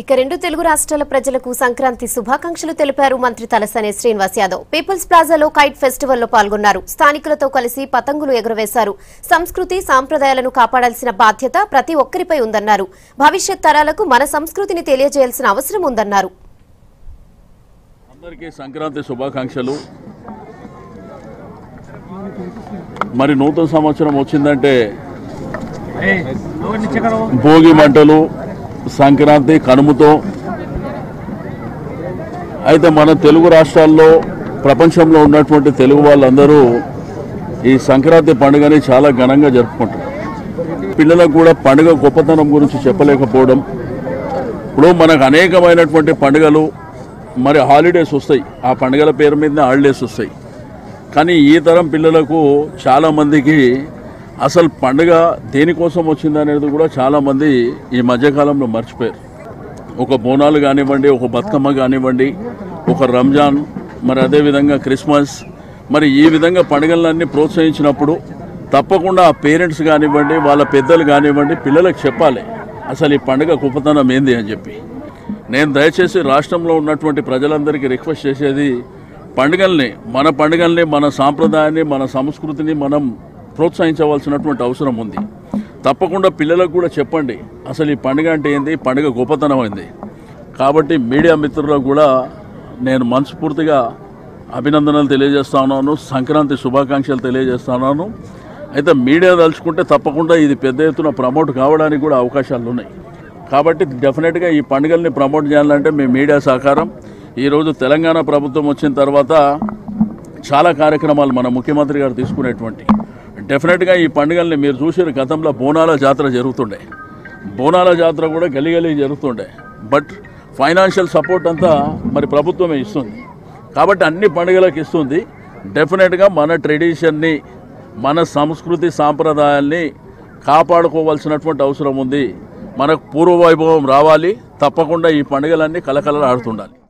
ఇక రెండు తెలుగు రాష్ట్రాల ప్రజలకు సంక్రాంతి శుభాకాంక్షలు తెలిపారు మంత్రి తలసాని శ్రీనివాస్ యాదవ్. పీపుల్స్ ప్లాజాలో కైట్ ఫెస్టివల్లో పాల్గొన్నారు. స్థానికులతో కలిసి పతంగులు ఎగురవేశారు. సంస్కృతి సాంప్రదాయాలను కాపాడాల్సిన బాధ్యత ప్రతి ఒక్కరిపై ఉందన్నారు. భవిష్యత్ తరాలకు మన సంస్కృతిని తెలియజేయాల్సిన అవసరం ఉందన్నారు. అందరికీ సంక్రాంతి శుభాకాంక్షలు. మరి నూతన సంవత్సరం వచ్చిందంటే భోగి మంటలు సంక్రాంతి కనుమతో. అయితే మన తెలుగు రాష్ట్రాల్లో ప్రపంచంలో ఉన్నటువంటి తెలుగు వాళ్ళందరూ ఈ సంక్రాంతి పండుగని చాలా ఘనంగా జరుపుకుంటారు. పిల్లలకు కూడా పండుగ గొప్పతనం గురించి చెప్పలేకపోవడం. ఇప్పుడు మనకు అనేకమైనటువంటి పండుగలు మరి హాలిడేస్ వస్తాయి. ఆ పండుగల పేరు మీద హాలిడేస్ వస్తాయి. కానీ ఈ తరం పిల్లలకు చాలామందికి అసలు పండుగ దేనికోసం వచ్చింది అనేది కూడా చాలామంది ఈ మధ్యకాలంలో మర్చిపోయారు. ఒక బోనాలు కానివ్వండి ఒక బతుకమ్మ కానివ్వండి ఒక రంజాన్ మరి అదేవిధంగా క్రిస్మస్ మరి ఈ విధంగా పండుగలన్నీ ప్రోత్సహించినప్పుడు తప్పకుండా ఆ పేరెంట్స్ కానివ్వండి వాళ్ళ పెద్దలు కానివ్వండి పిల్లలకు చెప్పాలి అసలు ఈ పండుగ గొప్పతనం ఏంది అని చెప్పి. నేను దయచేసి రాష్ట్రంలో ఉన్నటువంటి ప్రజలందరికీ రిక్వెస్ట్ చేసేది పండుగల్ని మన పండుగల్ని మన సాంప్రదాయాన్ని మన సంస్కృతిని మనం ప్రోత్సహించవలసినటువంటి అవసరం ఉంది. తప్పకుండా పిల్లలకు కూడా చెప్పండి అసలు ఈ పండుగ అంటే ఏంది? పండుగ గొప్పతనం అయింది కాబట్టి మీడియా మిత్రులకు కూడా నేను మనస్ఫూర్తిగా అభినందనలు తెలియజేస్తున్నాను సంక్రాంతి శుభాకాంక్షలు తెలియజేస్తున్నాను అయితే మీడియా తలుచుకుంటే తప్పకుండా ఇది పెద్ద ఎత్తున ప్రమోట్ కావడానికి కూడా అవకాశాలు ఉన్నాయి. కాబట్టి డెఫినెట్గా ఈ పండుగల్ని ప్రమోట్ చేయాలంటే మీ మీడియా సహకారం. ఈరోజు తెలంగాణ ప్రభుత్వం వచ్చిన తర్వాత చాలా కార్యక్రమాలు మన ముఖ్యమంత్రి గారు తీసుకునేటువంటి డెఫినెట్గా ఈ పండుగల్ని మీరు చూసిన గతంలో బోనాల జాతర జరుగుతుండే. బోనాల జాతర కూడా గలి జరుగుతుండే. బట్ ఫైనాన్షియల్ సపోర్ట్ అంతా మరి ప్రభుత్వమే ఇస్తుంది. కాబట్టి అన్ని పండుగలకు ఇస్తుంది. డెఫినెట్గా మన ట్రెడిషన్ని మన సంస్కృతి సాంప్రదాయాల్ని కాపాడుకోవాల్సినటువంటి అవసరం ఉంది. మనకు పూర్వ వైభవం రావాలి. తప్పకుండా ఈ పండుగలన్నీ కలకలలాడుతుండాలి.